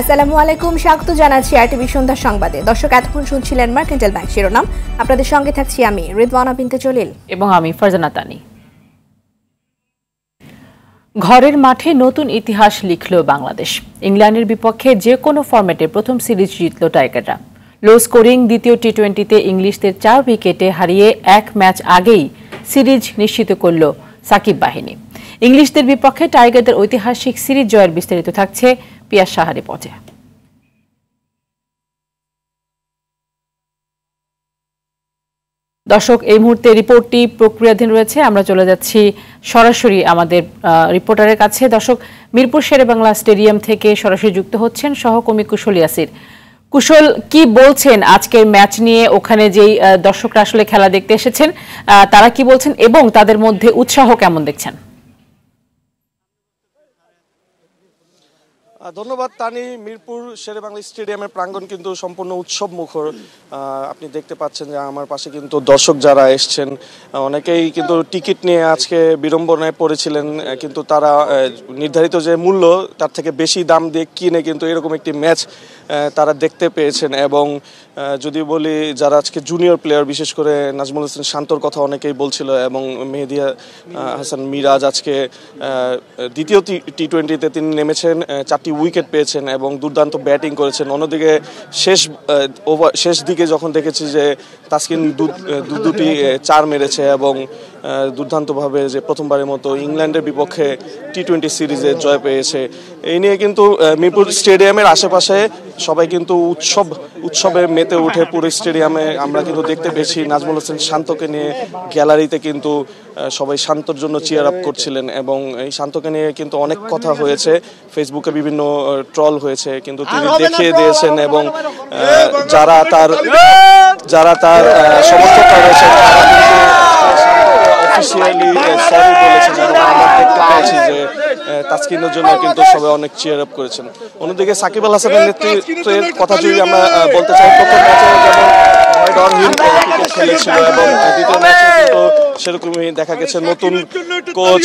আসসালামু আলাইকুম, স্বাগত জানাচ্ছি আরটিভি সন্ধ্যা সংবাদে। দর্শক, এতক্ষণ শুনছিলেন মার্কেন্টাল ব্যাংক শিরোনাম। আপনাদের সঙ্গে থাকছি আমি, রিদওয়ানা বিনতে জলিল এবং আমি ফারজানা তানি। ঘরের মাঠে নতুন ইতিহাস লিখল বাংলাদেশ। ইংল্যান্ডের বিপক্ষে যে কোনো ফরম্যাটে প্রথম সিরিজ জিতল টাইগাররা। লো স্কোরিং দ্বিতীয় টি টোয়েন্টিতে ইংলিশদের চার উইকেটে হারিয়ে এক ম্যাচ আগেই সিরিজ নিশ্চিত করল সাকিব বাহিনী। ইংলিশদের বিপক্ষে টাইগারদের ঐতিহাসিক সিরিজ জয়ের বিস্তারিত থাকছে পিয়াস সাহারি পথে। দর্শক, এই মুহূর্তে রিপোর্টটি প্রক্রিয়াধীন রয়েছে। আমরা চলে যাচ্ছি সরাসরি আমাদের রিপোর্টারের কাছে। দর্শক, মিরপুর শেরে বাংলা স্টেডিয়াম থেকে সরাসরি যুক্ত হচ্ছেন সহকর্মী কুশল ইয়াসির। কুশল, কি বলছেন আজকের ম্যাচ নিয়ে? ওখানে যেই দর্শকরা আসলে খেলা দেখতে এসেছেন তারা কি বলছেন এবং তাদের মধ্যে উৎসাহ কেমন দেখছেন? ধন্যবাদ, তানি। মিরপুর শেরেবাংলা স্টেডিয়ামের প্রাঙ্গণ কিন্তু সম্পূর্ণ উৎসব মুখর আপনি দেখতে পাচ্ছেন যে আমার পাশে কিন্তু দর্শক যারা এসছেন অনেকেই কিন্তু টিকিট নিয়ে আজকে বিড়ম্বনায় পড়েছিলেন কিন্তু তারা নির্ধারিত যে মূল্য, তার থেকে বেশি দাম দিয়ে কিনে কিন্তু এরকম একটি ম্যাচ তারা দেখতে পেয়েছেন এবং যদি বলি যারা আজকে জুনিয়র প্লেয়ার বিশেষ করে নাজমুল হোসেন শান্তর কথা অনেকেই বলছিল এবং মেহেদিয়া হাসান মিরাজ আজকে দ্বিতীয় টি টোয়েন্টিতে তিনি নেমেছেন চারটি উইকেট পেয়েছেন এবং দুর্দান্ত ব্যাটিং করেছেন। অন্যদিকে শেষ ওভার শেষ দিকে যখন দেখেছি যে তাসকিন দুটি চার মেরেছে এবং দুর্দান্তভাবে যে প্রথমবারের মতো ইংল্যান্ডের বিপক্ষে টি টোয়েন্টি সিরিজে জয় পেয়েছে। এই নিয়ে কিন্তু মিরপুর স্টেডিয়ামের আশেপাশে সবাই কিন্তু উৎসব উৎসবে মেতে উঠে পুরো স্টেডিয়ামে। আমরা কিন্তু দেখতে পেয়েছি নাজমুল হোসেন শান্তকে নিয়ে গ্যালারিতে কিন্তু সবাই শান্তর জন্য চেয়ার আপ করছিলেন এবং এই শান্তকে নিয়ে কিন্তু অনেক কথা হয়েছে। ফেসবুকে বিভিন্ন ট্রল হয়েছে কিন্তু তিনি দেখিয়ে দিয়েছেন এবং যারা তার যারা তার সমর্থকরা রয়েছেন তারা কিন্তু অফিসিয়ালি সরি বলেছেন এবং আমরা দেখতে পেয়েছি যে তাসকিনের জন্য কিন্তু সবাই অনেক চেয়ার আপ করেছেন। অন্যদিকে সাকিব আল হাসানের নেতৃত্বের কথা যদি আমরা বলতে চাই প্রথম ম্যাচে যেমন ভয়ডরহীন ক্রিকেট খেলেছিল এবং দ্বিতীয় ম্যাচে কিন্তু সেরকমই দেখা গেছে নতুন কোচ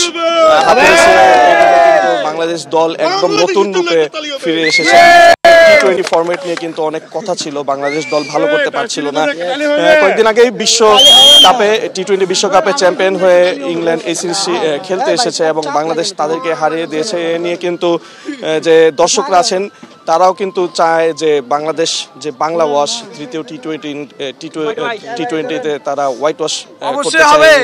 বাংলাদেশ দল একদম নতুন রূপে ফিরে এসেছে। টোয়েন্টি ফরম্যাট নিয়ে কিন্তু অনেক কথা ছিল বাংলাদেশ দল ভালো করতে পারছিল না কয়েকদিন আগেই বিশ্ব কাপে টি টোয়েন্টি বিশ্বকাপে চ্যাম্পিয়ন হয়ে ইংল্যান্ড এই সিরিজ খেলতে এসেছে এবং বাংলাদেশ তাদেরকে হারিয়ে দিয়েছে এ নিয়ে কিন্তু যে দর্শকরা আছেন তারাও কিন্তু চায় যে বাংলাদেশ যে বাংলা ওয়াশ তৃতীয় টি টোয়েন্টি টি টোয়েন্টিতে তারা হোয়াইট ওয়াশ করতে চায়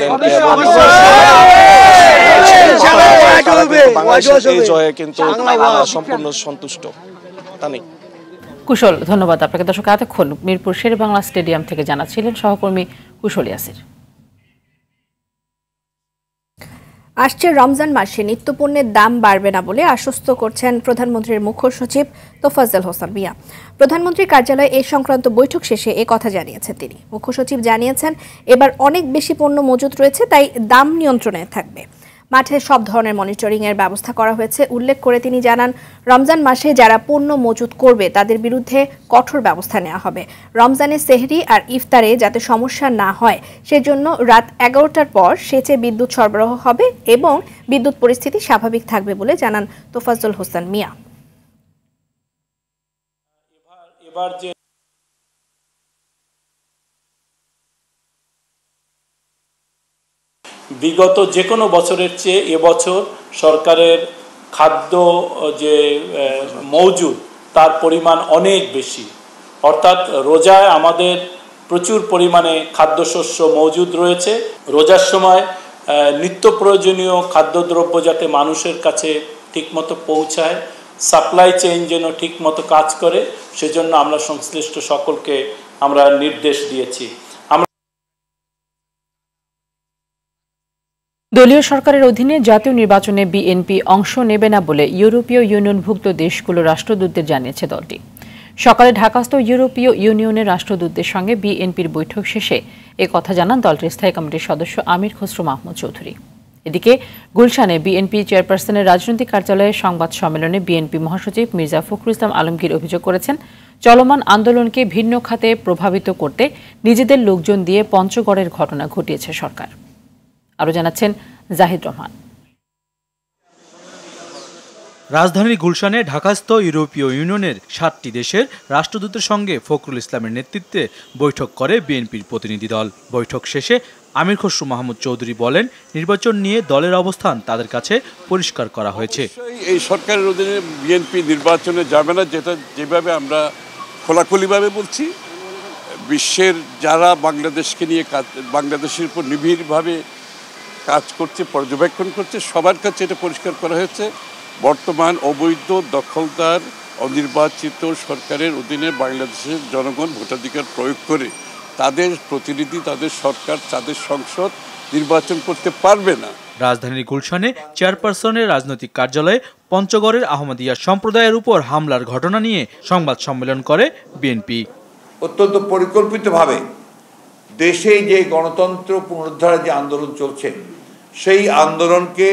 বাংলাদেশের এই জয়ে কিন্তু সম্পূর্ণ সন্তুষ্ট তা নেই কুশল, ধন্যবাদ আপনাকে। দর্শক, এতক্ষণ মিরপুর শের বাংলা স্টেডিয়াম থেকে জানাচ্ছিলেন সহকর্মী কুশল ইয়াসির। আসছে রমজান মাসে নিত্যপণ্যের দাম বাড়বে না বলে আশ্বস্ত করছেন প্রধানমন্ত্রীর মুখ্য সচিব তোফাজ্জল হোসেন মিয়া। প্রধানমন্ত্রীর কার্যালয়ে এই সংক্রান্ত বৈঠক শেষে এ কথা জানিয়েছেন তিনি। মুখ্য সচিব জানিয়েছেন, এবার অনেক বেশি পণ্য মজুত রয়েছে, তাই দাম নিয়ন্ত্রণে থাকবে। মাঠে সব ধরনের মনিটরিং এর ব্যবস্থা করা হয়েছে। উল্লেখ করে তিনি জানান, রমজান মাসে যারা পণ্য মজুত করবে, তাদের বিরুদ্ধে কঠোর ব্যবস্থা নেওয়া হবে। রমজানে সেহরি আর ইফতারে যাতে সমস্যা না হয়, সেজন্য রাত এগারোটার পর সেচে বিদ্যুৎ সরবরাহ হবে এবং বিদ্যুৎ পরিস্থিতি স্বাভাবিক থাকবে বলে জানান তোফাজ্জল হোসেন মিয়া। এবার যে বিগত যে কোনো বছরের চেয়ে এবছর সরকারের খাদ্য যে মজুদ, তার পরিমাণ অনেক বেশি। অর্থাৎ রোজায় আমাদের প্রচুর পরিমাণে খাদ্যশস্য মজুদ রয়েছে। রোজার সময় নিত্য প্রয়োজনীয় খাদ্যদ্রব্য যাতে মানুষের কাছে ঠিকমতো পৌঁছায়, সাপ্লাই চেইন যেন ঠিকমতো কাজ করে, সেজন্য আমরা সংশ্লিষ্ট সকলকে আমরা নির্দেশ দিয়েছি। দলীয় সরকারের অধীনে জাতীয় নির্বাচনে বিএনপি অংশ নেবে না বলে ইউরোপীয় ইউনিয়নভুক্ত দেশগুলো রাষ্ট্রদূতদের জানিয়েছে দলটি। সকালে ঢাকাস্থ ইউরোপীয় ইউনিয়নের রাষ্ট্রদূতদের সঙ্গে বিএনপির বৈঠক শেষে এ কথা জানান দলটির স্থায়ী কমিটির সদস্য আমির খসরু মাহমুদ চৌধুরী। এদিকে গুলশানে বিএনপি চেয়ারপারসনের রাজনৈতিক কার্যালয়ে সংবাদ সম্মেলনে বিএনপি মহাসচিব মির্জা ফখরুল ইসলাম আলমগীর অভিযোগ করেছেন, চলমান আন্দোলনকে ভিন্ন খাতে প্রভাবিত করতে নিজেদের লোকজন দিয়ে পঞ্চগড়ের ঘটনা ঘটিয়েছে সরকার। আরও জানাচ্ছেন জাহিদ রহমান। রাজধানীর গুলশানে ঢাকাস্থ ইউরোপীয় ইউনিয়নের সাতটি দেশের রাষ্ট্রদূতের সঙ্গে ফখরুল ইসলামের নেতৃত্বে বৈঠক করে বিএনপির প্রতিনিধি দল। বৈঠক শেষে আমির খসরু মাহমুদ চৌধুরী বলেন নির্বাচন নিয়ে দলের অবস্থান তাদের কাছে পরিষ্কার করা হয়েছে। এই সরকারের অধীনে বিএনপি নির্বাচনে যাবে না যেটা যেভাবে আমরা খোলাখুলিভাবে বলছি বিশ্বের যারা বাংলাদেশকে নিয়ে বাংলাদেশের উপর নিবিড়ভাবে কাজ করছে পর্যবেক্ষণ করছে সবার কাছে এটা পরিষ্কার করা হয়েছে। বর্তমান অবৈধ দখলদার অনির্বাচিত সরকারের অধীনে বাংলাদেশের জনগণ ভোটাধিকার প্রয়োগ করে তাদের প্রতিনিধি তাদের সরকার তাদের সংসদ নির্বাচন করতে পারবে না। রাজধানীর গুলশানে চেয়ারপারসনের রাজনৈতিক কার্যালয়ে পঞ্চগড়ের আহমদিয়া সম্প্রদায়ের উপর হামলার ঘটনা নিয়ে সংবাদ সম্মেলন করে বিএনপি। অত্যন্ত পরিকল্পিতভাবে দেশে যে গণতন্ত্র পুনরুদ্ধারের যে আন্দোলন চলছে, সেই আন্দোলনকে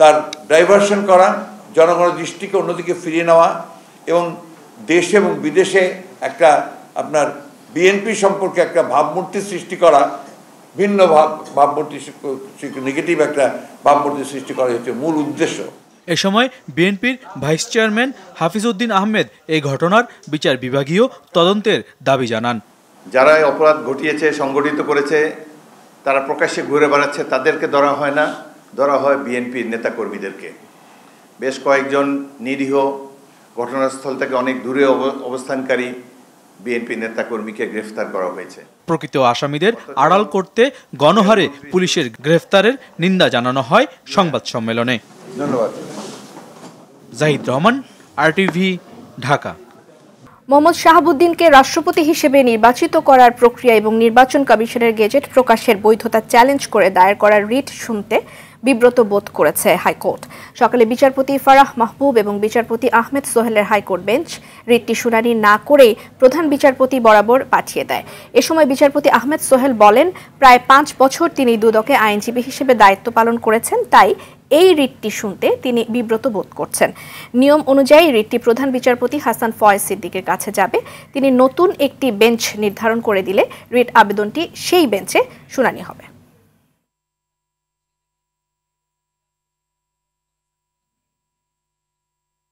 তার ডাইভারশন করা, জনগণের দৃষ্টিকে অন্যদিকে ফিরিয়ে নেওয়া এবং দেশে এবং বিদেশে একটা আপনার বিএনপি সম্পর্কে একটা ভাবমূর্তি সৃষ্টি করা, ভিন্ন ভাব, ভাবমূর্তি নেগেটিভ একটা ভাবমূর্তি সৃষ্টি করা হচ্ছে মূল উদ্দেশ্য। এ সময় বিএনপির ভাইস চেয়ারম্যান হাফিজউদ্দিন আহমেদ এই ঘটনার বিচার বিভাগীয় তদন্তের দাবি জানান। যারা এই অপরাধ ঘটিয়েছে সংগঠিত করেছে তারা প্রকাশ্যে ঘুরে বেড়াচ্ছে তাদেরকে ধরা হয় না। ধরা হয় বিএনপির নেতাকর্মীদেরকে। বেশ কয়েকজন নিরীহ ঘটনাস্থল থেকে অনেক দূরে অবস্থানকারী বিএনপি নেতাকর্মীকে গ্রেফতার করা হয়েছে। প্রকৃত আসামিদের আড়াল করতে গণহারে পুলিশের গ্রেফতারের নিন্দা জানানো হয় সংবাদ সম্মেলনে। ধন্যবাদ। জাহিদ রহমান আরটিভি ঢাকা। মোহাম্মদ শাহাবুদ্দিনকে রাষ্ট্রপতি হিসেবে নির্বাচিত করার প্রক্রিয়া এবং নির্বাচন কমিশনের গেজেট প্রকাশের বৈধতা চ্যালেঞ্জ করে দায়ের করা রিট শুনতে বিব্রত বোধ করেছে হাইকোর্ট। সকালে বিচারপতি ফারাহ মাহবুব এবং বিচারপতি আহমেদ সোহেলের হাইকোর্ট বেঞ্চ রিটটি শুনানি না করেই প্রধান বিচারপতি বরাবর পাঠিয়ে দেয়। এ সময় বিচারপতি আহমেদ সোহেল বলেন, প্রায় পাঁচ বছর তিনি দুদকে আইনজীবী হিসেবে দায়িত্ব পালন করেছেন, তাই এই রিটটি শুনতে তিনি বিব্রত বোধ করছেন। নিয়ম অনুযায়ী রিটটি প্রধান বিচারপতি হাসান ফয়েজ সিদ্দিকের কাছে যাবে। তিনি নতুন একটি বেঞ্চ নির্ধারণ করে দিলে রিট আবেদনটি সেই বেঞ্চে শুনানি হবে।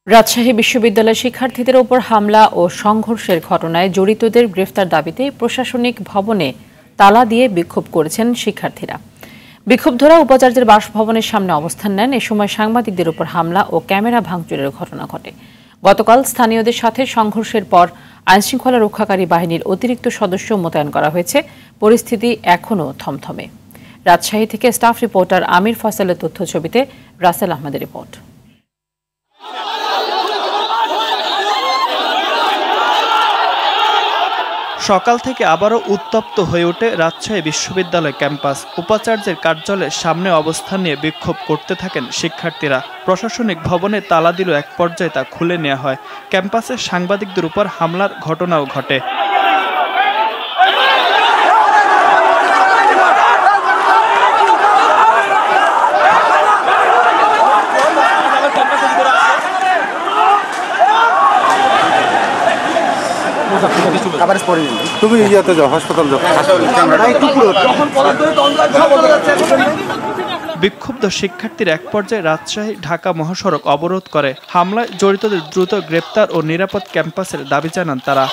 রাজশাহী বিশ্ববিদ্যালয়ের শিক্ষার্থীদের ওপর হামলা ও সংঘর্ষের ঘটনায় জড়িতদের গ্রেফতার দাবিতে প্রশাসনিক ভবনে তালা দিয়ে বিক্ষোভ করেছেন শিক্ষার্থীরা। বিক্ষোভধরা উপাচার্যের বাসভবনের সামনে অবস্থান নেন। এ সময় সাংবাদিকদের উপর হামলা ও ক্যামেরা ভাঙচুরের ঘটনা ঘটে। গতকাল স্থানীয়দের সাথে সংঘর্ষের পর আইনশৃঙ্খলা রক্ষাকারী বাহিনীর অতিরিক্ত সদস্য মোতায়েন করা হয়েছে। পরিস্থিতি এখনও থমথমে। রাজশাহী থেকে স্টাফ রিপোর্টার আমির ফসলের তথ্য ছবিতে রাসেল আহমেদের রিপোর্ট। সকাল থেকে আবারও উত্তপ্ত হয়ে ওঠে রাজশাহী বিশ্ববিদ্যালয় ক্যাম্পাস। উপাচার্যের কার্যালয়ের সামনে অবস্থান নিয়ে বিক্ষোভ করতে থাকেন শিক্ষার্থীরা। প্রশাসনিক ভবনে তালা দিল এক পর্যায়ে তা খুলে নেওয়া হয়। ক্যাম্পাসে সাংবাদিকদের উপর হামলার ঘটনাও ঘটে। তুমি ইয়াতে যাও হাসপাতাল যাও। বিক্ষুব্ধ শিক্ষার্থীর এক পর্যায়ে রাজশাহী ঢাকা মহাসড়ক অবরোধ করে হামলায় জড়িতদের দ্রুত গ্রেপ্তার ও নিরাপদ ক্যাম্পাসের দাবি জানান তারা।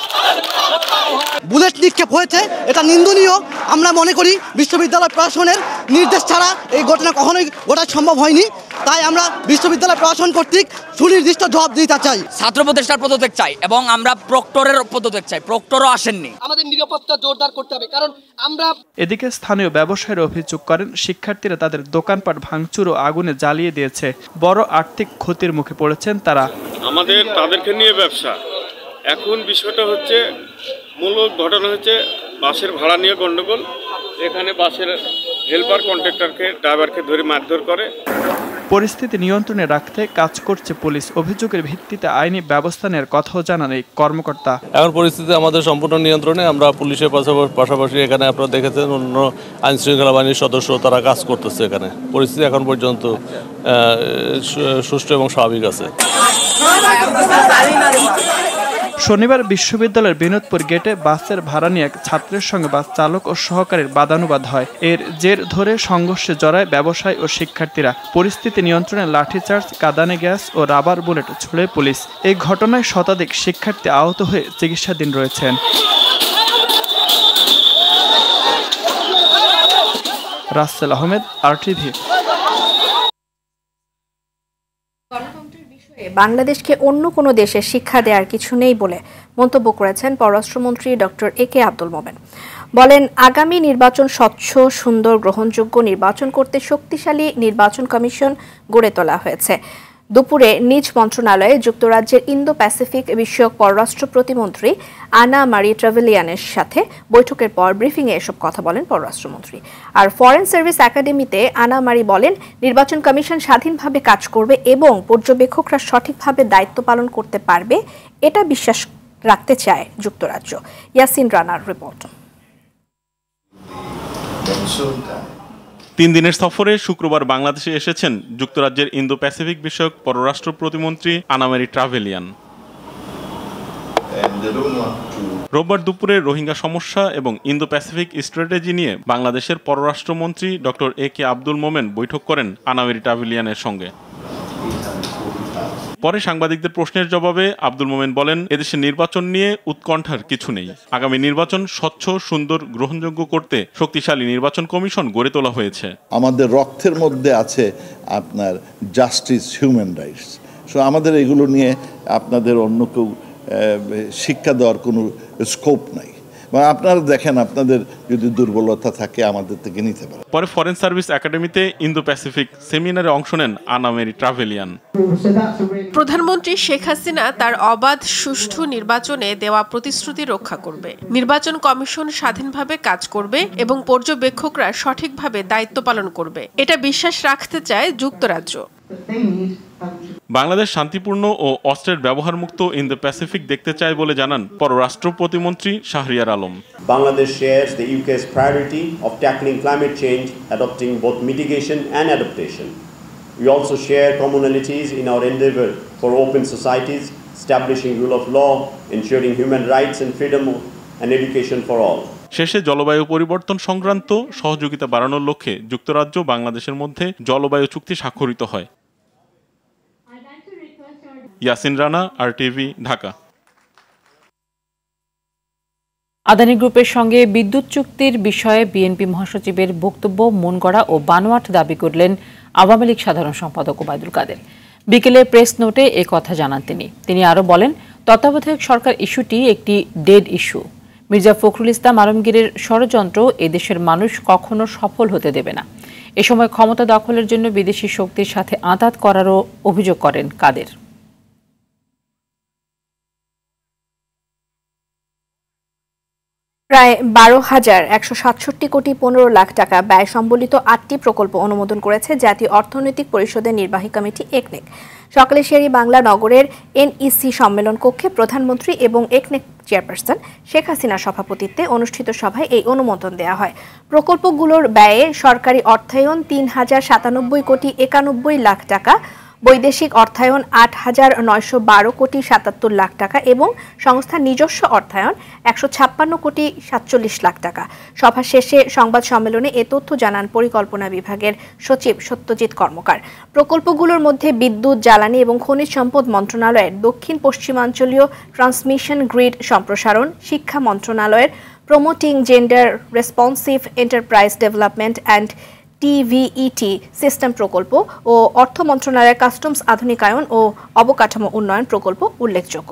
বুলেট নিক্ষেপ হয়েছে এটা নিন্দনীয়। আমরা মনে করি বিশ্ববিদ্যালয় প্রশাসনের নির্দেশ ছাড়া এই ঘটনা কখনোই ঘটা সম্ভব হয়নি। তাই আমরা বিশ্ববিদ্যালয় প্রশাসন কর্তৃক সুনির্দিষ্ট জবাব দিতে চাই। ছাত্র প্রতিষ্ঠার পদত্যাগ চাই এবং আমরা প্রক্টরের পদত্যাগ চাই। প্রক্টরও আসেননি। আমাদের নিরাপত্তা জোরদার করতে হবে কারণ আমরা এদিকে স্থানীয় ব্যবসায়ীরা অভিযোগ করেন শিক্ষার্থীরা তাদের দোকানপাট ভাঙচুর ও আগুনে জ্বালিয়ে দিয়েছে। বড় আর্থিক ক্ষতির মুখে পড়েছেন তারা। আমাদের তাদেরকে নিয়ে ব্যবসা। এখন বিষয়টা হচ্ছে মূল ঘটনা হচ্ছে বাসের ভাড়া নিয়ে গণ্ডগোল এখানে বাসের হেল্পার কন্ট্রাক্টরকে ড্রাইভারকে ধরে মারধর করে। পরিস্থিতি নিয়ন্ত্রণে রাখতে কাজ করছে পুলিশ। অভিযোগের ভিত্তিতে আইনি ব্যবস্থা নেওয়ার কথাও জানান এই কর্মকর্তা। এখন পরিস্থিতি আমাদের সম্পূর্ণ নিয়ন্ত্রণে। আমরা পুলিশের পাশাপাশি এখানে আপনারা দেখেছেন অন্য আইন শৃঙ্খলা বাহিনীর সদস্য তারা কাজ করতেছে এখানে। পরিস্থিতি এখন পর্যন্ত সুষ্ঠু এবং স্বাভাবিক আছে। শনিবার বিশ্ববিদ্যালয়ের বিনোদপুর গেটে বাসের ভাড়া নিয়ে এক ছাত্রের সঙ্গে বাস চালক ও সহকারীর বাদানুবাদ হয়। এর জের ধরে সংঘর্ষে জড়ায় ব্যবসায়ী ও শিক্ষার্থীরা। পরিস্থিতি নিয়ন্ত্রণে লাঠিচার্জ, কাদানে গ্যাস ও রাবার বুলেট ছুড়ে পুলিশ। এই ঘটনায় শতাধিক শিক্ষার্থী আহত হয়ে চিকিৎসাধীন রয়েছেন। রাসেল আহমেদ আরটিভি বাংলাদেশকে অন্য কোনো দেশে শিক্ষা দেওয়ার কিছু নেই বলে মন্তব্য করেছেন পররাষ্ট্রমন্ত্রী ডক্টর এ কে আব্দুল মোমেন। বলেন, আগামী নির্বাচন স্বচ্ছ, সুন্দর, গ্রহণযোগ্য নির্বাচন করতে শক্তিশালী নির্বাচন কমিশন গড়ে তোলা হয়েছে। দুপুরে নিজ মন্ত্রণালয়ে যুক্তরাজ্যের ইন্দো প্যাসিফিক বিষয়ক পররাষ্ট্র প্রতিমন্ত্রী আনা মারি ট্রাভেলিয়ানের সাথে বৈঠকের পর ব্রিফিংয়ে এসব কথা বলেন পররাষ্ট্রমন্ত্রী। আর ফরেন সার্ভিস একাডেমিতে আনা মারি বলেন, নির্বাচন কমিশন স্বাধীনভাবে কাজ করবে এবং পর্যবেক্ষকরা সঠিকভাবে দায়িত্ব পালন করতে পারবে, এটা বিশ্বাস রাখতে চায় যুক্তরাজ্য। ইয়াসিন রানার রিপোর্ট। তিন দিনের সফরে শুক্রবার বাংলাদেশে এসেছেন যুক্তরাজ্যের ইন্দো প্যাসিফিক বিষয়ক পররাষ্ট্র প্রতিমন্ত্রী আনামেরি ট্রাভেলিয়ান। রোববার দুপুরে রোহিঙ্গা সমস্যা এবং ইন্দো প্যাসিফিক স্ট্র্যাটেজি নিয়ে বাংলাদেশের পররাষ্ট্রমন্ত্রী ডক্টর এ কে আব্দুল মোমেন বৈঠক করেন আনামেরি ট্রাভেলিয়ানের সঙ্গে। পরে সাংবাদিকদের প্রশ্নের জবাবে আব্দুল মোমেন বলেন এদেশে নির্বাচন নিয়ে উৎকণ্ঠার কিছু নেই। আগামী নির্বাচন স্বচ্ছ, সুন্দর, গ্রহণযোগ্য করতে শক্তিশালী নির্বাচন কমিশন গড়ে তোলা হয়েছে। আমাদের রক্তের মধ্যে আছে আপনার জাস্টিস হিউম্যান রাইটস সো আমাদের এগুলো নিয়ে আপনাদের অন্য কেউ শিক্ষা দেওয়ার কোনো স্কোপ নাই। বা আপনারা দেখেন, আপনাদের যদি দুর্বলতা থাকে আমাদের থেকে নিতে পারে। পরে ফরেন সার্ভিস একাডেমিতে ইন্দো প্যাসিফিক সেমিনারে অংশ নেন আনামেরি ট্রাভেলিয়ান। প্রধানমন্ত্রী শেখ হাসিনা তার অবাধ সুষ্ঠু নির্বাচনে দেওয়া প্রতিশ্রুতি রক্ষা করবে। নির্বাচন কমিশন স্বাধীনভাবে কাজ করবে এবং পর্যবেক্ষকরা সঠিকভাবে দায়িত্ব পালন করবে। এটা বিশ্বাস রাখতে চায় যুক্তরাজ্য। বাংলাদেশ শান্তিপূর্ণ ও অস্ত্রের ব্যবহারমুক্ত ইন্দো প্যাসিফিক দেখতে চায় বলে জানান পররাষ্ট্র প্রতিমন্ত্রী Shahriar Alam. shares the UK's priority of tackling climate change, adopting both mitigation and adaptation. We also share commonalities in our endeavour for open societies, establishing rule of law, ensuring human rights and freedom and education for all. শেষে জলবায়ু পরিবর্তন সংক্রান্ত সহযোগিতা বাড়ানোর লক্ষ্যে যুক্তরাজ্য বাংলাদেশের মধ্যে জলবায়ু চুক্তি স্বাক্ষরিত হয় ইয়াসিন রানা আর টিভি ঢাকা আদানি গ্রুপের সঙ্গে বিদ্যুৎ চুক্তির বিষয়ে বিএনপি মহাসচিবের বক্তব্য মনগড়া ও বানোয়াট দাবি করলেন আওয়ামী লীগ সাধারণ সম্পাদক ওবায়দুল কাদের। বিকেলে প্রেস নোটে এ কথা জানান তিনি। তিনি আরও বলেন, তত্ত্বাবধায়ক সরকার ইস্যুটি একটি ডেড ইস্যু। মির্জা ফখরুল ইসলাম আলমগীরের ষড়যন্ত্র এদেশের মানুষ কখনো সফল হতে দেবে না। এ সময় ক্ষমতা দখলের জন্য বিদেশি শক্তির সাথে আঁতাত করারও অভিযোগ করেন কাদের। প্রায় বারো হাজার একশো সাতষট্টি কোটি পনেরো লাখ টাকা ব্যয় সম্বলিত আটটি প্রকল্প অনুমোদন করেছে জাতীয় অর্থনৈতিক পরিষদের নির্বাহী কমিটি একনেক। সকালে শেরি বাংলা নগরের এনইসি সম্মেলন কক্ষে প্রধানমন্ত্রী এবং একনেক চেয়ারপারসন শেখ হাসিনার সভাপতিত্বে অনুষ্ঠিত সভায় এই অনুমোদন দেওয়া হয়। প্রকল্পগুলোর ব্যয়ে সরকারি অর্থায়ন তিন হাজার সাতানব্বই কোটি একানব্বই লাখ টাকা বৈদেশিক অর্থায়ন আট হাজার নয়শো বারো কোটি সাতাত্তর লাখ টাকা এবং সংস্থার নিজস্ব অর্থায়ন একশো ছাপ্পান্ন কোটি সাতচল্লিশ লাখ টাকা। সভা শেষে সংবাদ সম্মেলনে এ তথ্য জানান পরিকল্পনা বিভাগের সচিব সত্যজিৎ কর্মকার। প্রকল্পগুলোর মধ্যে বিদ্যুৎ, জ্বালানি এবং খনিজ সম্পদ মন্ত্রণালয়ের দক্ষিণ পশ্চিমাঞ্চলীয় ট্রান্সমিশন গ্রিড সম্প্রসারণ, শিক্ষা মন্ত্রণালয়ের promoting gender responsive enterprise development and TVET, system প্রকল্প ও অর্থ মন্ত্রণালয়ের কাস্টমস আধুনিকায়ন ও অবকাঠামো উন্নয়ন প্রকল্প উল্লেখযোগ্য।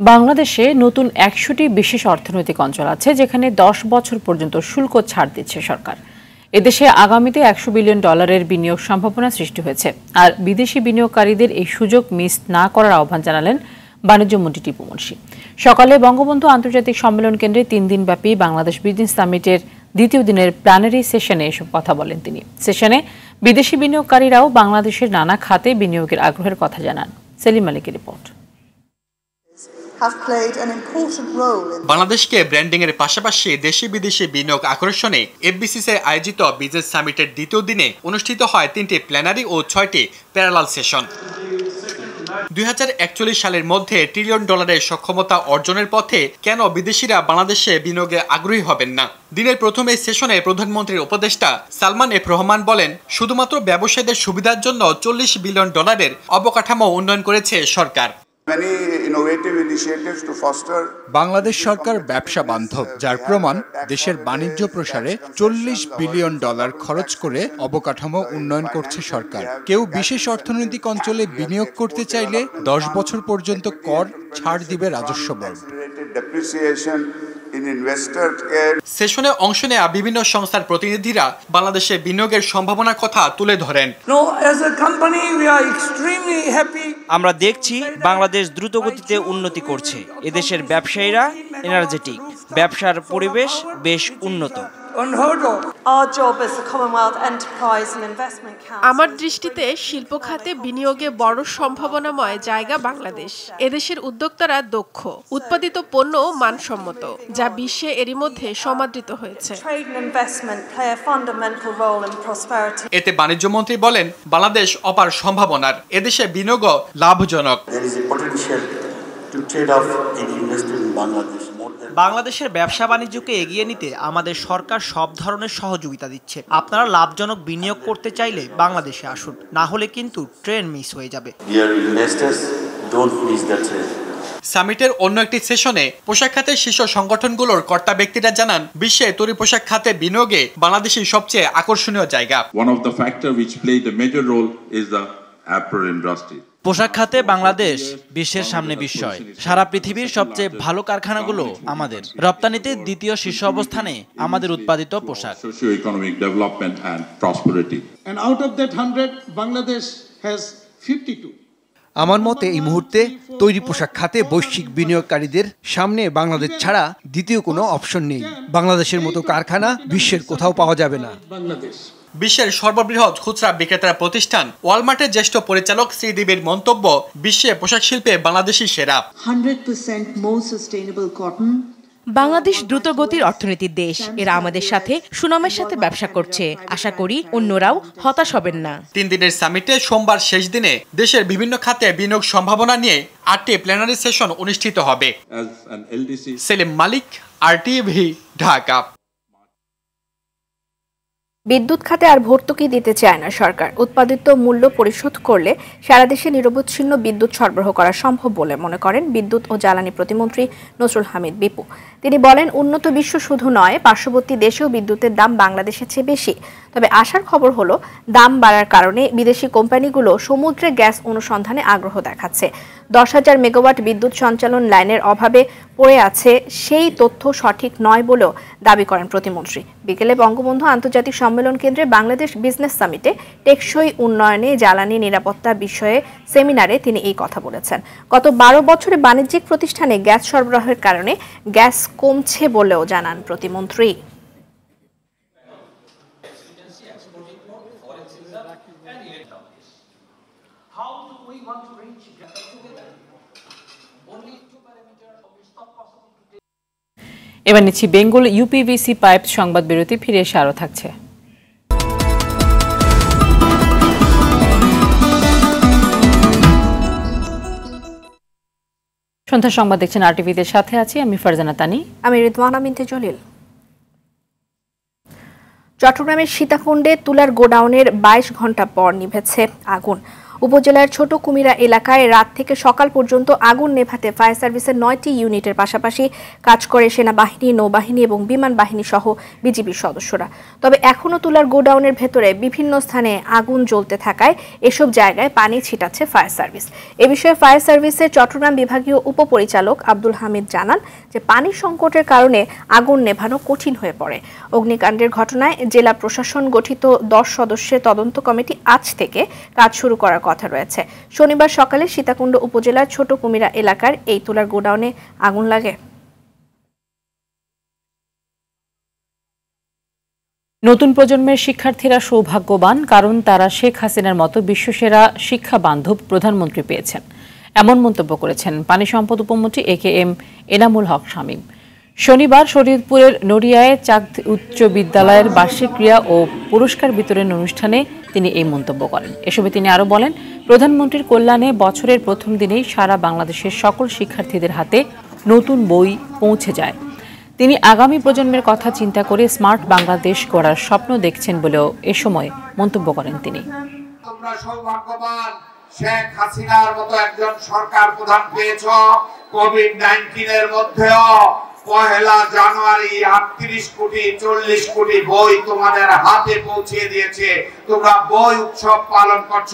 বাংলাদেশে নতুন একশোটি বিশেষ অর্থনৈতিক অঞ্চল আছে, যেখানে দশ বছর পর্যন্ত শুল্ক ছাড় দিচ্ছে সরকার। এদেশে আগামীতে একশো বিলিয়ন ডলারের বিনিয়োগ সম্ভাবনা সৃষ্টি হয়েছে। আর বিদেশি বিনিয়োগকারীদের এই সুযোগ মিস না করার আহ্বান জানালেন বাণিজ্যমন্ত্রী টিপু মুন্সি। সকালে বঙ্গবন্ধু আন্তর্জাতিক সম্মেলন কেন্দ্রে তিন দিনব্যাপী বাংলাদেশ বিজনেস সামিটের দ্বিতীয় দিনের প্ল্যানারি সেশনে এসব কথা বলেন তিনি। সেশনে বিদেশি বিনিয়োগকারীরাও বাংলাদেশের নানা খাতে বিনিয়োগের আগ্রহের কথা জানান। সেলিম মালিকের রিপোর্ট। বাংলাদেশকে ব্র্যান্ডিং এর পাশাপাশি দেশি বিদেশি বিনিয়োগ আকর্ষণে এফবিসিসি আয়োজিত বিজনেস সামিটের দ্বিতীয় দিনে অনুষ্ঠিত হয় তিনটি প্ল্যানারি ও ছয়টি প্যারালাল সেশন দুই হাজার একচল্লিশ সালের মধ্যে ট্রিলিয়ন ডলারের সক্ষমতা অর্জনের পথে কেন বিদেশিরা বাংলাদেশে বিনিয়োগে আগ্রহী হবেন না? দিনের প্রথম এই সেশনে প্রধানমন্ত্রীর উপদেষ্টা সালমান এফ রহমান বলেন, শুধুমাত্র ব্যবসায়ীদের সুবিধার জন্য চল্লিশ বিলিয়ন ডলারের অবকাঠামো উন্নয়ন করেছে সরকার। বাংলাদেশ সরকার ব্যবসা বান্ধব যার প্রমাণ দেশের বাণিজ্য প্রসারে চল্লিশ বিলিয়ন ডলার খরচ করে অবকাঠামো উন্নয়ন করছে সরকার। কেউ বিশেষ অর্থনৈতিক অঞ্চলে বিনিয়োগ করতে চাইলে দশ বছর পর্যন্ত কর ছাড় দিবে রাজস্ব বোর্ড। সেশনে অংশ নেয়া বিভিন্ন সংস্থার প্রতিনিধিরা বাংলাদেশে বিনিয়োগের সম্ভাবনার কথা তুলে ধরেন। আমরা দেখছি বাংলাদেশ দ্রুত গতিতে উন্নতি করছে। এদেশের ব্যবসায়ীরা এনার্জেটিক ব্যবসার পরিবেশ বেশ উন্নত। আমার দৃষ্টিতে শিল্প খাতে বিনিয়োগে বড় সম্ভাবনাময় জায়গা বাংলাদেশ। এদেশের উদ্যোক্তারা দক্ষ উৎপাদিত পণ্য মানসম্মত যা বিশ্বে এরই মধ্যে সমাদৃত হয়েছে। এতে বাণিজ্য মন্ত্রী বলেন বাংলাদেশ অপার সম্ভাবনার এদেশে বিনিয়োগ লাভজনক। বাংলাদেশের ব্যবসা বাণিজ্যকে এগিয়ে নিতে আমাদের সরকার সব ধরনের সহযোগিতা দিচ্ছে। আপনারা লাভজনক বিনিয়োগ করতে চাইলে বাংলাদেশে আসুন। না হলে কিন্তু ট্রেন মিস হয়ে যাবে। সামিটের অন্য একটি সেশনে পোশাক খাতের শীর্ষ সংগঠনগুলোর কর্তা ব্যক্তিরা জানান বিশ্বে তৈরি পোশাক খাতে বিনিয়োগে বাংলাদেশের সবচেয়ে আকর্ষণীয় জায়গা। One of the factors which played a major role is the apparel industry. পোশাক খাতে বাংলাদেশ বিশ্বের সামনে বিস্ময় সারা পৃথিবীর সবচেয়ে ভালো কারখানাগুলো আমাদের রপ্তানিতে দ্বিতীয় শীর্ষ অবস্থানে আমাদের উৎপাদিত পোশাক Socio-economic development and prosperity. And out of that 100, Bangladesh has 52. আমার মতে এই মুহূর্তে তৈরি পোশাক খাতে বৈশ্বিক বিনিয়োগকারীদের সামনে বাংলাদেশ ছাড়া দ্বিতীয় কোনো অপশন নেই বাংলাদেশের মতো কারখানা বিশ্বের কোথাও পাওয়া যাবে না Bangladesh. বিশ্বের সর্ববৃহৎ খুচরা বিক্রেতা প্রতিষ্ঠান ওয়ালমার্টের জ্যেষ্ঠ পরিচালক শ্রীদেবীর মন্তব্য বিশ্বে পোশাক শিল্পে বাংলাদেশই সেরা। 100% more sustainable cotton বাংলাদেশ দ্রুতগতির অর্থনীতির দেশ। এরা আমাদের সাথে সুনামের সাথে ব্যবসা করছে। আশা করি অন্যরাও হতাশ হবেন না। তিন দিনের সামিটে সোমবার শেষ দিনে দেশের বিভিন্ন খাতে বিনিয়োগ সম্ভাবনা নিয়ে আটটি প্ল্যানারি সেশন অনুষ্ঠিত হবে। সেলিম মালিক আরটিভি ঢাকা। বিদ্যুৎ খাতে আর ভর্তুকি দিতে চায় না সরকার। উৎপাদিত মূল্য পরিশোধ করলে সারা দেশে নিরবচ্ছিন্ন বিদ্যুৎ সরবরাহ করা সম্ভব বলে মনে করেন বিদ্যুৎ ও জ্বালানি প্রতিমন্ত্রী নজরুল হামিদ বিপু। তিনি বলেন, উন্নত বিশ্ব শুধু নয়, পার্শ্ববর্তী দেশেও বিদ্যুতের দাম বাংলাদেশের চেয়ে বেশি। তবে আসার খবর হলো, দাম বাড়ার কারণে বিদেশি কোম্পানিগুলো সমুদ্রে গ্যাস অনুসন্ধানে আগ্রহ দেখাচ্ছে। দশ হাজার মেগাওয়াট বিদ্যুৎ সঞ্চালন লাইনের অভাবে পড়ে আছে, সেই তথ্য সঠিক নয় বলেও দাবি করেন প্রতিমন্ত্রী। বিকেলে বঙ্গবন্ধু আন্তর্জাতিক সম্মেলন কেন্দ্রে বাংলাদেশ বিজনেস সামিটে টেকসই উন্নয়নে জ্বালানি নিরাপত্তা বিষয়ে সেমিনারে তিনি এই কথা বলেছেন। গত বারো বছরে বাণিজ্যিক প্রতিষ্ঠানে গ্যাস সরবরাহের কারণে গ্যাস কমছে বলেও জানান প্রতিমন্ত্রী। এবার নিচ্ছি বেঙ্গল ইউপিভিসি পাইপ সংবাদ বিরতি, ফিরে এসে আরও থাকছে। সন্ধ্যা সংবাদ দেখছেন আরটিভিদের সাথে আছি, আমি ফারজানা তানি। আমি রিদওয়ানা মিন্তে জলিল। চট্টগ্রামের সীতাকুণ্ডে তুলার গোডাউনের বাইশ ঘণ্টা পর নিভেছে আগুন। উপজেলার ছোট কুমিরা এলাকায় রাত থেকে সকাল পর্যন্ত আগুন নেভাতে ফায়ার সার্ভিসের নয়টি ইউনিটের পাশাপাশি কাজ করে সেনাবাহিনী, নৌবাহিনী এবং বিমান বাহিনী সহ বিজিবির সদস্যরা। তবে এখনও তুলার গোডাউনের ভেতরে বিভিন্ন স্থানে আগুন জ্বলতে থাকায় এসব জায়গায় পানি ছিটাচ্ছে ফায়ার সার্ভিস। এ বিষয়ে ফায়ার সার্ভিসের চট্টগ্রাম বিভাগীয় উপপরিচালক আব্দুল হামিদ জানান যে পানি সংকটের কারণে আগুন নেভানো কঠিন হয়ে পড়ে। অগ্নিকাণ্ডের ঘটনায় জেলা প্রশাসন গঠিত দশ সদস্যের তদন্ত কমিটি আজ থেকে কাজ শুরু করার কথা রয়েছে। শনিবার সকালে সীতাকুণ্ড উপজেলার ছোট কুমিরা এলাকার এই তুলার গোডাউনে আগুন লাগে। নতুন প্রজন্মের শিক্ষার্থীরা সৌভাগ্যবান, কারণ তারা শেখ হাসিনার মতো বিশ্বসেরা শিক্ষা বান্ধব প্রধানমন্ত্রী পেয়েছেন। এমন মন্তব্য করেছেন পানি সম্পদ উপমন্ত্রী A K M Enamul Haq Shamim. শনিবার শরীয়তপুরের নড়িয়ায় চাঁদ উচ্চ বিদ্যালয়ের বার্ষিক ক্রিয়া ও পুরস্কার বিতরণ অনুষ্ঠানে তিনি এই মন্তব্য করেন। এসবে তিনি আরও বলেন, প্রধানমন্ত্রীর কল্যাণে বছরের প্রথম দিনেই সারা বাংলাদেশের সকল শিক্ষার্থীদের হাতে নতুন বই পৌঁছে যায়। তিনি আগামী প্রজন্মের কথা চিন্তা করে স্মার্ট বাংলাদেশ গড়ার স্বপ্ন দেখছেন বলেও এ সময় মন্তব্য করেন তিনি। শেখ হাসিনার মতো একজন সরকার প্রধান পেয়েছ, কোভিড নাইন্টিনের মধ্যেও। পহেলা জানুয়ারি আটত্রিশ কোটি, চল্লিশ কোটি বই তোমাদের হাতে পৌঁছে দিয়েছে। তোমরা বই উৎসব পালন করছ।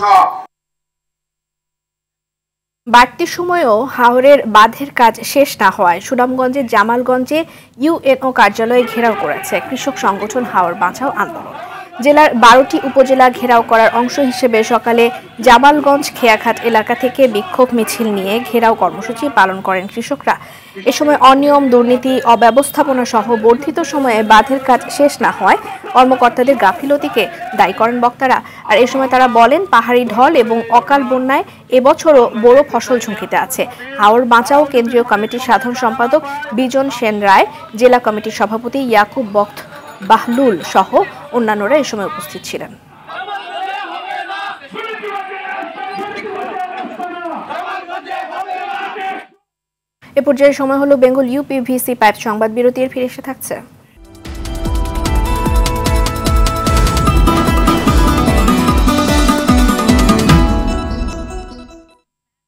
বাড়তি সময়েও হাওরের বাঁধের কাজ শেষ না হওয়ায় সুনামগঞ্জের জামালগঞ্জে ইউএনও কার্যালয়ে ঘেরাও করেছে কৃষক সংগঠন হাওর বাঁচাও আন্দোলন। জেলার বারোটি উপজেলা ঘেরাও করার অংশ হিসেবে সকালে জামালগঞ্জ খেয়াঘাট এলাকা থেকে বিক্ষোভ মিছিল নিয়ে ঘেরাও কর্মসূচি পালন করেন কৃষকরা। এ সময় অনিয়ম, দুর্নীতি, অব্যবস্থাপনা সহ বর্ধিত সময়ে বাঁধের কাজ শেষ না হয়, কর্মকর্তাদের গাফিলতিকে দায়ী করেন বক্তারা। আর এ সময় তারা বলেন, পাহাড়ি ঢল এবং অকাল বন্যায় এবছরও বড় ফসল ঝুঁকিতে আছে। হাওর বাঁচাও কেন্দ্রীয় কমিটির সাধারণ সম্পাদক বিজন সেন রায়, জেলা কমিটির সভাপতি ইয়াকুব বক্ত বাহলুল সহ অন্যান্যরা এ সময় উপস্থিত ছিলেন। এ পর্যায়ে সময় হলো বেঙ্গল ইউপিভিসি পাইপ সংবাদ বিরতির, ফিরে এসে থাকছে।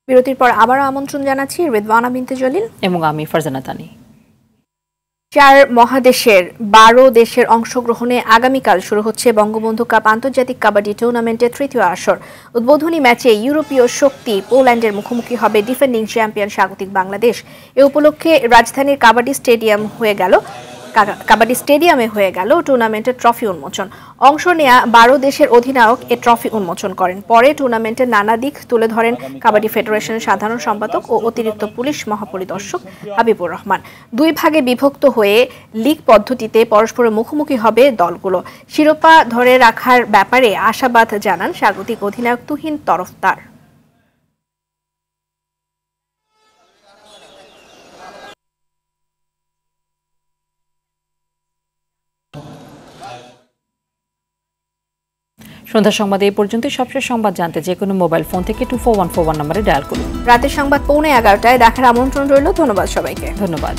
বিরতির পর আবারও আমন্ত্রণ জানাচ্ছি রেদওয়ানা বিনতে জলিল এবং আমি ফারজানা তানি। চার মহাদেশের বারো দেশের অংশগ্রহণে আগামীকাল শুরু হচ্ছে বঙ্গবন্ধু কাপ আন্তর্জাতিক কাবাডি টুর্নামেন্টের তৃতীয় আসর। উদ্বোধনী ম্যাচে ইউরোপীয় শক্তি পোল্যান্ডের মুখোমুখি হবে ডিফেন্ডিং চ্যাম্পিয়ন স্বাগতিক বাংলাদেশ। এ উপলক্ষে রাজধানীর কাবাডি স্টেডিয়াম হয়ে গেল কাবাডি স্টেডিয়ামে হয়ে গেল টুর্নামেন্টের ট্রফি উন্মোচন। অংশ নেয়া বারো দেশের অধিনায়ক এ ট্রফি উন্মোচন করেন। পরে টুর্নামেন্টের নানা দিক তুলে ধরেন কাবাডি ফেডারেশনের সাধারণ সম্পাদক ও অতিরিক্ত পুলিশ মহাপরিদর্শক হাবিবুর রহমান। দুই ভাগে বিভক্ত হয়ে লিগ পদ্ধতিতে পরস্পরের মুখোমুখি হবে দলগুলো। শিরোপা ধরে রাখার ব্যাপারে আশাবাদ জানান স্বাগতিক অধিনায়ক তুহিন তরফদার। সন্ধ্যা সংবাদ এই পর্যন্ত সবশেষ সংবাদ জানতে যে কোনো মোবাইল ফোন থেকে two four one four one নম্বরে ডায়াল করুন। রাতের সংবাদ পৌনে এগারোটায় দেখার আমন্ত্রণ রইল। ধন্যবাদ সবাইকে। ধন্যবাদ।